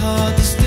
hard to